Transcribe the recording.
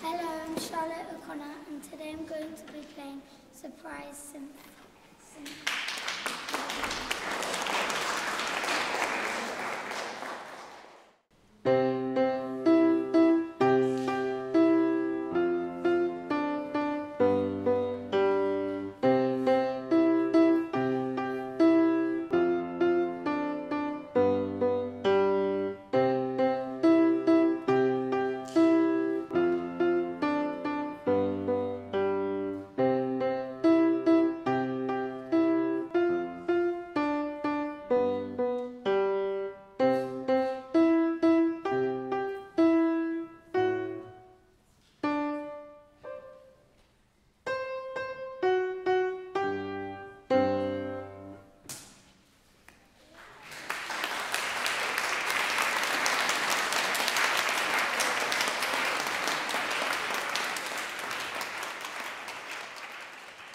Hello, I'm Charlotte O'Connor and today I'm going to be playing Surprise Symphony.